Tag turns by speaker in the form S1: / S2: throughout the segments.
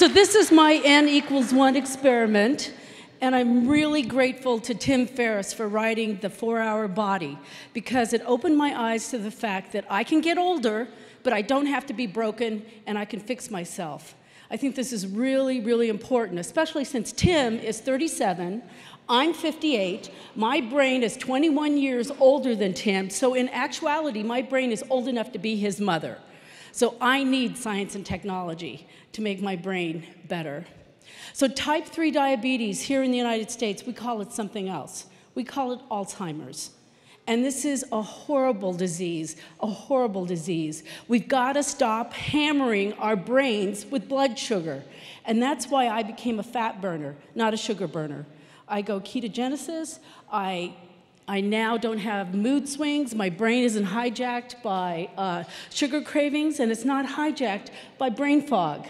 S1: So this is my n equals one experiment. And I'm really grateful to Tim Ferriss for writing The Four Hour Body because it opened my eyes to the fact that I can get older, but I don't have to be broken and I can fix myself. I think this is really, really important, especially since Tim is 37. I'm 58. My brain is 21 years older than Tim, so in actuality, my brain is old enough to be his mother. So I need science and technology to make my brain better. So, type 3 diabetes here in the United States, we call it something else. We call it Alzheimer's. And this is a horrible disease, a horrible disease. We've got to stop hammering our brains with blood sugar. And that's why I became a fat burner, not a sugar burner. I go ketogenesis. I, I now don't have mood swings. My brain isn't hijacked by uh, sugar cravings, and it's not hijacked by brain fog.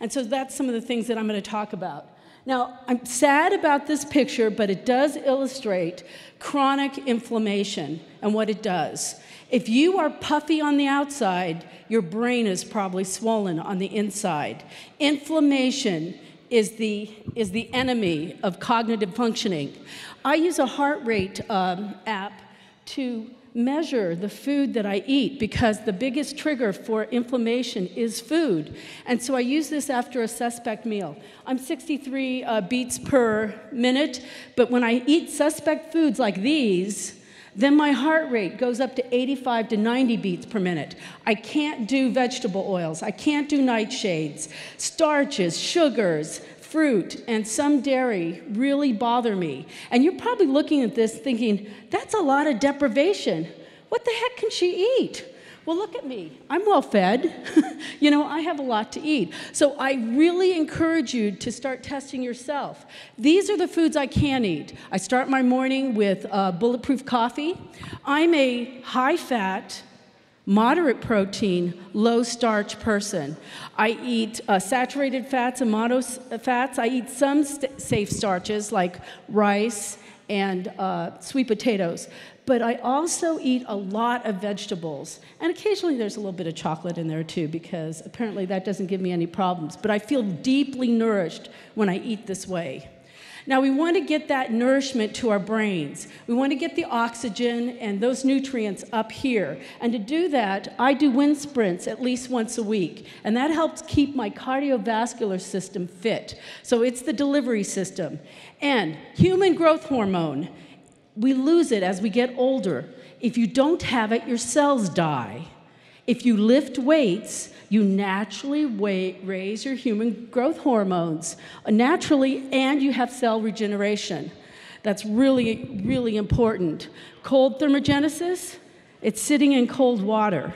S1: And so that's some of the things that I'm going to talk about. Now, I'm sad about this picture, but it does illustrate chronic inflammation and what it does. If you are puffy on the outside, your brain is probably swollen on the inside. Inflammation is the, is the enemy of cognitive functioning. I use a heart rate um, app to measure the food that I eat because the biggest trigger for inflammation is food. And so I use this after a suspect meal. I'm 63 uh, beats per minute, but when I eat suspect foods like these, then my heart rate goes up to 85 to 90 beats per minute. I can't do vegetable oils. I can't do nightshades. Starches, sugars, fruit and some dairy really bother me. And you're probably looking at this thinking, that's a lot of deprivation. What the heck can she eat? Well, look at me. I'm well fed. you know, I have a lot to eat. So I really encourage you to start testing yourself. These are the foods I can eat. I start my morning with uh, bulletproof coffee. I'm a high fat, moderate protein, low starch person. I eat uh, saturated fats and mono fats. I eat some safe starches like rice and uh, sweet potatoes. But I also eat a lot of vegetables. And occasionally there's a little bit of chocolate in there too, because apparently that doesn't give me any problems. But I feel deeply nourished when I eat this way. Now, we want to get that nourishment to our brains. We want to get the oxygen and those nutrients up here. And to do that, I do wind sprints at least once a week. And that helps keep my cardiovascular system fit. So it's the delivery system. And human growth hormone, we lose it as we get older. If you don't have it, your cells die. If you lift weights, you naturally raise your human growth hormones uh, naturally, and you have cell regeneration. That's really, really important. Cold thermogenesis, it's sitting in cold water.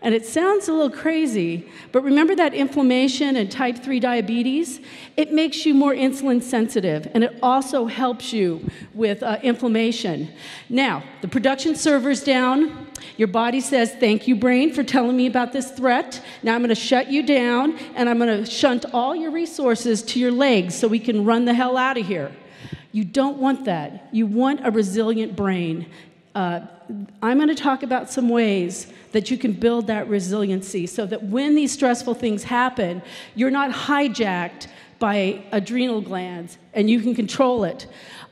S1: And it sounds a little crazy, but remember that inflammation and type 3 diabetes? It makes you more insulin sensitive, and it also helps you with uh, inflammation. Now, the production server's down. Your body says, Thank you, brain, for telling me about this threat. Now I'm going to shut you down, and I'm going to shunt all your resources to your legs so we can run the hell out of here. You don't want that. You want a resilient brain. Uh, I'm going to talk about some ways that you can build that resiliency so that when these stressful things happen, you're not hijacked by adrenal glands and you can control it.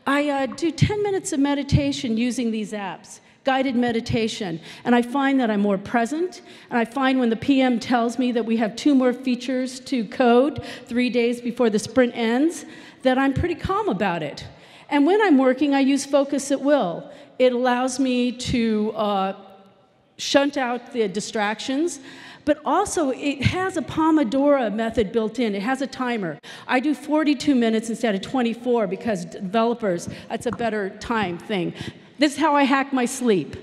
S1: I uh, do 10 minutes of meditation using these apps guided meditation. And I find that I'm more present. And I find when the PM tells me that we have two more features to code three days before the sprint ends, that I'm pretty calm about it. And when I'm working, I use focus at will. It allows me to uh, shunt out the distractions, but also it has a Pomodoro method built in. It has a timer. I do 42 minutes instead of 24 because developers, that's a better time thing. This is how I hack my sleep.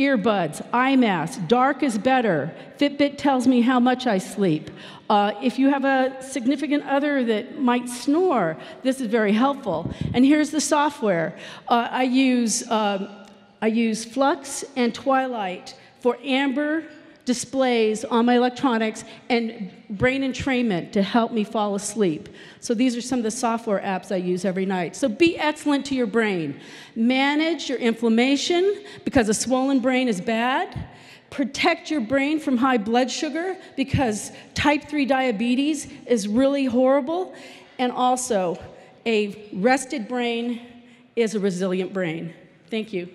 S1: Earbuds, eye mask, dark is better. Fitbit tells me how much I sleep. Uh, if you have a significant other that might snore, this is very helpful. And here's the software. Uh, I use um, I use Flux and Twilight for amber displays on my electronics and brain entrainment to help me fall asleep. So these are some of the software apps I use every night. So be excellent to your brain. Manage your inflammation because a swollen brain is bad. protect your brain from high blood sugar because type 3 diabetes is really horrible. And also, a rested brain is a resilient brain. Thank you.